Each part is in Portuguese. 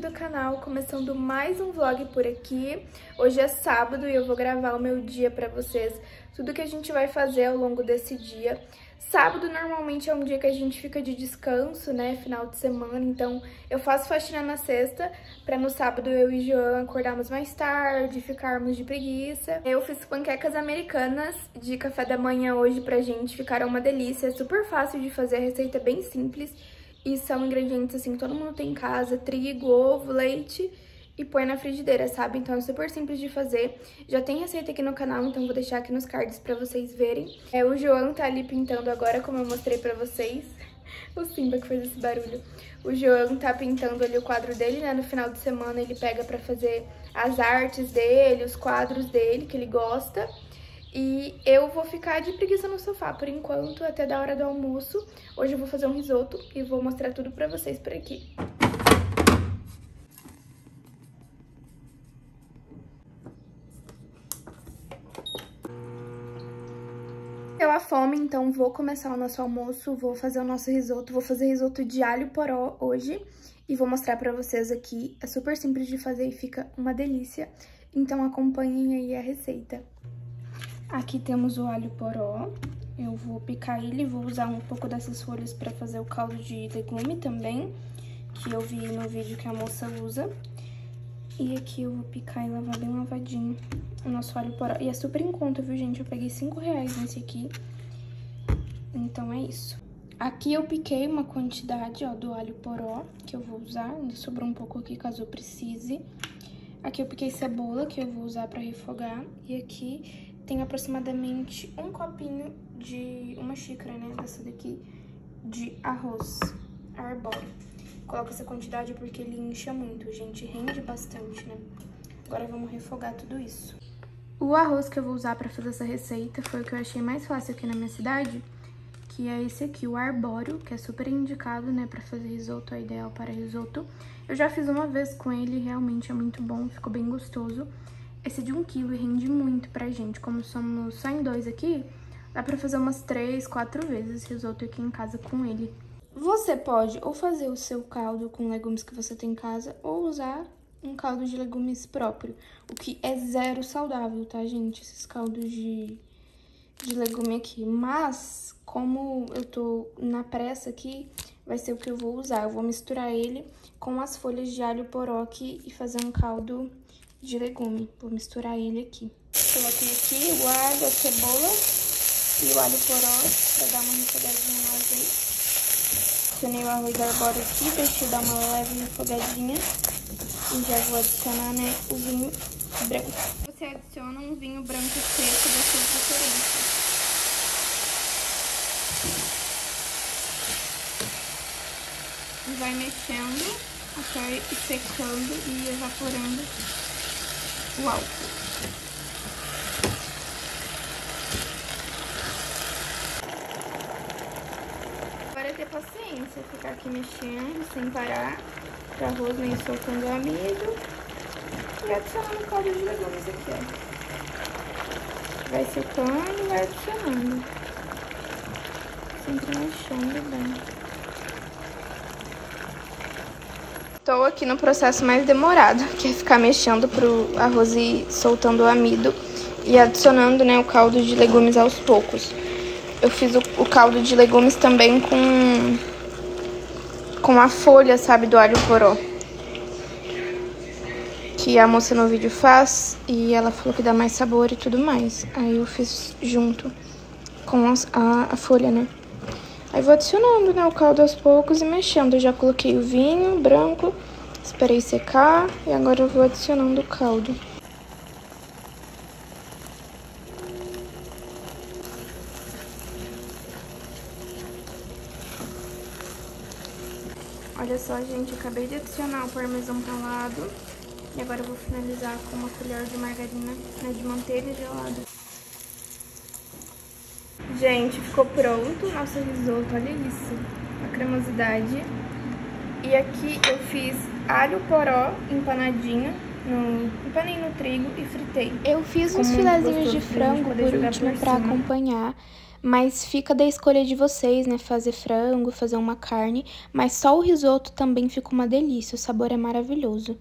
do canal, começando mais um vlog por aqui. Hoje é sábado e eu vou gravar o meu dia pra vocês, tudo que a gente vai fazer ao longo desse dia. Sábado normalmente é um dia que a gente fica de descanso, né, final de semana, então eu faço faxina na sexta, pra no sábado eu e João acordarmos mais tarde, ficarmos de preguiça. Eu fiz panquecas americanas de café da manhã hoje pra gente, ficaram uma delícia, é super fácil de fazer, a receita é bem simples. E são ingredientes assim que todo mundo tem em casa, trigo, ovo, leite e põe na frigideira, sabe? Então é super simples de fazer. Já tem receita aqui no canal, então vou deixar aqui nos cards pra vocês verem. É, o João tá ali pintando agora, como eu mostrei pra vocês. O Simba que fez esse barulho. O João tá pintando ali o quadro dele, né? No final de semana ele pega pra fazer as artes dele, os quadros dele, que ele gosta. E eu vou ficar de preguiça no sofá por enquanto, até da hora do almoço. Hoje eu vou fazer um risoto e vou mostrar tudo pra vocês por aqui. Deu a fome, então vou começar o nosso almoço, vou fazer o nosso risoto. Vou fazer risoto de alho poró hoje e vou mostrar pra vocês aqui. É super simples de fazer e fica uma delícia. Então acompanhem aí a receita. Aqui temos o alho poró. Eu vou picar ele, vou usar um pouco dessas folhas para fazer o caldo de legume também, que eu vi no vídeo que a moça usa. E aqui eu vou picar e lavar bem lavadinho o nosso alho poró. E é super em conta, viu, gente? Eu peguei 5 reais nesse aqui. Então é isso. Aqui eu piquei uma quantidade, ó, do alho poró que eu vou usar. Ainda sobrou um pouco aqui, caso eu precise. Aqui eu piquei cebola, que eu vou usar pra refogar. E aqui tem aproximadamente um copinho de uma xícara, né, dessa daqui, de arroz arbóreo. Coloca essa quantidade porque ele incha muito, gente, rende bastante, né? Agora vamos refogar tudo isso. O arroz que eu vou usar pra fazer essa receita foi o que eu achei mais fácil aqui na minha cidade, que é esse aqui, o arbóreo, que é super indicado, né, pra fazer risoto, é ideal para risoto. Eu já fiz uma vez com ele, realmente é muito bom, ficou bem gostoso. Esse de um quilo rende muito pra gente, como somos só em dois aqui, dá pra fazer umas três, quatro vezes risoto aqui em casa com ele. Você pode ou fazer o seu caldo com legumes que você tem em casa, ou usar um caldo de legumes próprio, o que é zero saudável, tá, gente? Esses caldos de, de legume aqui. Mas, como eu tô na pressa aqui, vai ser o que eu vou usar. Eu vou misturar ele com as folhas de alho poró aqui e fazer um caldo de legume. Vou misturar ele aqui. Coloquei aqui o alho, a cebola e o alho poró pra dar uma refogadinha no azeite. Adicionei o arroz arbóreo aqui, deixei dar uma leve refogadinha. E já vou adicionar, né, o vinho branco. Você adiciona um vinho branco seco da sua preferência. Vai mexendo até secando e evaporando o. Agora é ter paciência, ficar aqui mexendo sem parar, para arroz nem soltando o amido. E adicionando o caldo de legumes aqui, ó. Vai secando e vai adicionando. Sempre mexendo bem. Estou aqui no processo mais demorado, que é ficar mexendo pro arroz ir soltando o amido e adicionando, né, o caldo de legumes aos poucos. Eu fiz o, o caldo de legumes também com com a folha, sabe, do alho poró. Que a moça no vídeo faz e ela falou que dá mais sabor e tudo mais. Aí eu fiz junto com a, a folha, né? Aí vou adicionando, né, o caldo aos poucos e mexendo. Eu já coloquei o vinho branco, esperei secar e agora eu vou adicionando o caldo. Olha só, gente, acabei de adicionar o parmesão ralado. E agora eu vou finalizar com uma colher de margarina, né, de manteiga gelada. Gente, ficou pronto o nosso risoto, olha isso, a cremosidade. E aqui eu fiz alho poró empanadinho, no, empanei no trigo e fritei. Eu fiz uns filezinhos de frango por último pra acompanhar, Mas fica da escolha de vocês, né? Fazer frango, fazer uma carne. Mas só o risoto também fica uma delícia. O sabor é maravilhoso.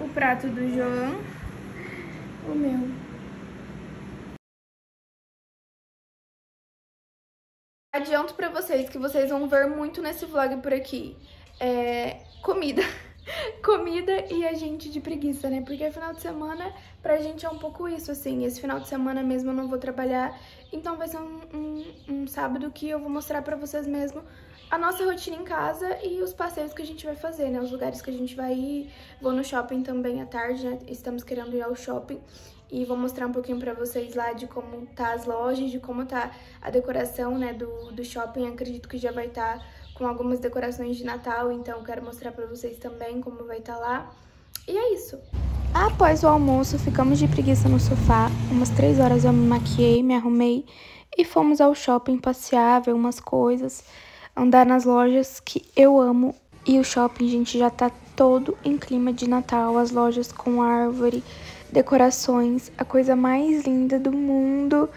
O prato do João. O meu. Adianto pra vocês que vocês vão ver muito nesse vlog por aqui. É... Comida. Comida e a gente de preguiça, né? Porque final de semana pra gente é um pouco isso, assim. Esse final de semana mesmo eu não vou trabalhar, então vai ser um, um, um sábado que eu vou mostrar pra vocês mesmo a nossa rotina em casa e os passeios que a gente vai fazer, né? Os lugares que a gente vai ir. Vou no shopping também à tarde, né? Estamos querendo ir ao shopping. E vou mostrar um pouquinho pra vocês lá de como tá as lojas, de como tá a decoração, né, do, do shopping. Acredito que já vai estar tá com algumas decorações de Natal, então quero mostrar pra vocês também como vai estar tá lá. E é isso. Após o almoço, ficamos de preguiça no sofá. Umas três horas eu me maquiei, me arrumei e fomos ao shopping passear, ver umas coisas, andar nas lojas que eu amo. E o shopping, gente, já tá todo em clima de Natal, as lojas com árvore, decorações, a coisa mais linda do mundo.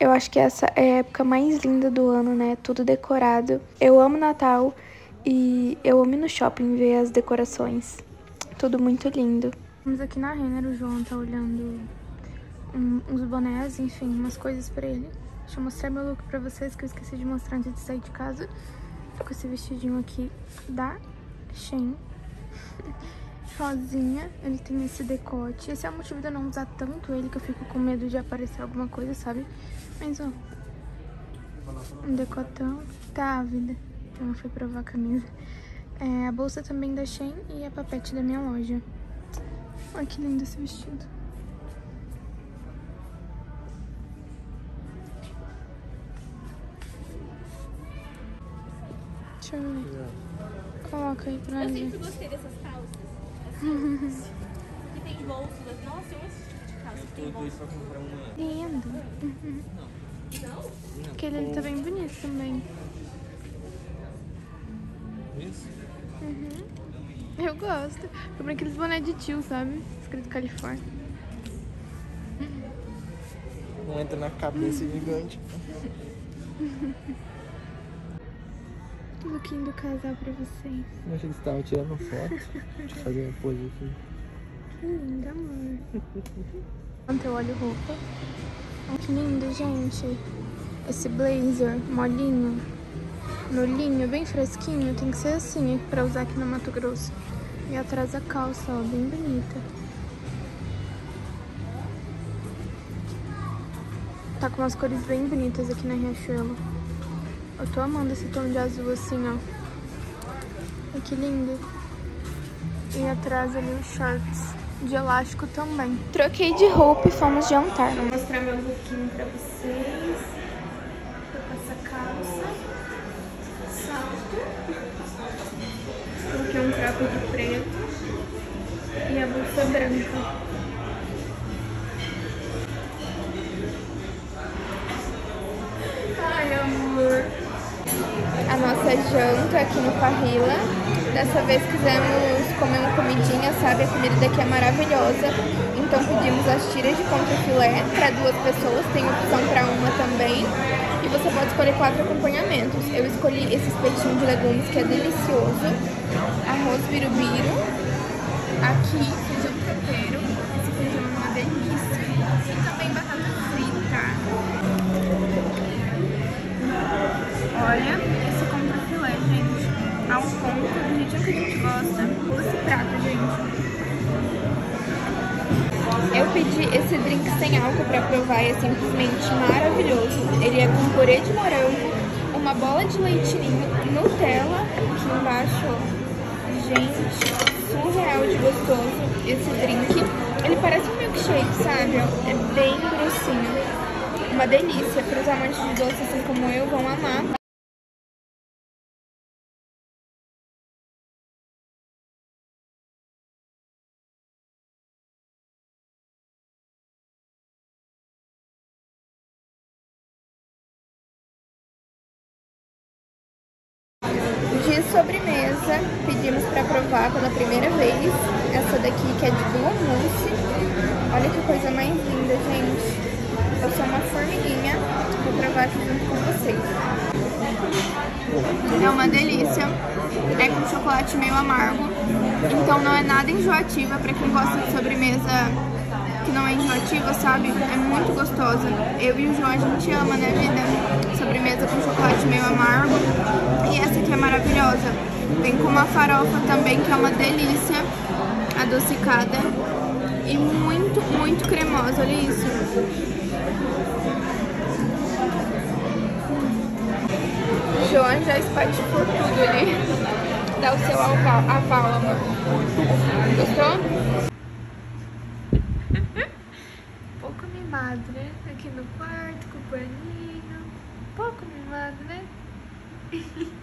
Eu acho que essa é a época mais linda do ano, né? Tudo decorado. Eu amo Natal e eu amo ir no shopping ver as decorações. Tudo muito lindo. Vamos aqui na Renner, o João tá olhando um, uns bonés, enfim, umas coisas pra ele. Deixa eu mostrar meu look pra vocês, que eu esqueci de mostrar antes de sair de casa. Tô com esse vestidinho aqui da Shein. Rosinha, ele tem esse decote. Esse é o motivo de eu não usar tanto ele, que eu fico com medo de aparecer alguma coisa, sabe? Mas, ó. Um decotão. Tá, vida. Então, foi provar a camisa. É, a bolsa também da Shein e a papete da minha loja. Olha que lindo esse vestido. Deixa eu ver. Coloca aí pra mim. Eu sempre gostei dessas calças. que tem bolso. Nossa, eu amo esse tipo de calça. Tem bolso. Lindo. Aquele ali tá bem bonito também. Isso? Uhum. Eu gosto. Comprei aqueles boné de tio, sabe? Escrito Califórnia. Não entra na cabeça gigante. Lookinho do casal pra vocês. Eu achei que você tava tirando foto. Deixa eu fazer uma pose aqui. Que lindo, amor. Quanto eu olho roupa. Olha que lindo, gente. Esse blazer molinho, no linho, bem fresquinho. Tem que ser assim pra usar aqui no Mato Grosso. E atrás a calça, ó, bem bonita. Tá com umas cores bem bonitas aqui na Riachuelo. Eu tô amando esse tom de azul assim, ó. Olha que lindo. E atrás ali os shorts de elástico também. Troquei de roupa e fomos jantar. Vou mostrar meu lookinho pra vocês. Tô com essa calça, salto, coloquei um trapo de preto e a bolsa branca. Ai, amor. A nossa janta aqui no Parrila Dessa vez quisemos comer uma comidinha, sabe? A comida daqui é maravilhosa. Então pedimos as tiras de contrafilé para duas pessoas, tem opção para uma também. E você pode escolher quatro acompanhamentos. Eu escolhi esses peixinhos de legumes que é delicioso. Arroz birubiru. Aqui, feijão tropeiro. Esse feijão é uma delícia. E também batata frita. Olha pedi esse drink sem álcool pra provar e é simplesmente maravilhoso. Ele é com purê de morango, uma bola de leite ninho, Nutella aqui embaixo, Gente, surreal de gostoso esse drink. Ele parece um milkshake, sabe? É bem grossinho. Uma delícia. Para os amantes de doce, assim como eu, vão amar. Sobremesa, pedimos para provar pela primeira vez essa daqui que é de duo mousse. Olha que coisa mais linda, gente. Eu sou uma formiguinha. Vou provar aqui junto com vocês. É uma delícia. É com chocolate meio amargo. Então não é nada enjoativa pra quem gosta de sobremesa que não é enjoativa, sabe? É muito gostosa. Eu e o João, a gente ama, né, vida? Sobremesa com chocolate meio amargo. E essa aqui é maravilhosa. Vem com uma farofa também, que é uma delícia. Adocicada. E muito, muito cremosa, olha isso. João já espatifou tudo ali. Dá o seu aval, aval amor. Gostou? pouco mimado, né? Aqui no quarto, com o paninho. Pouco mimado, né?